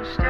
understand.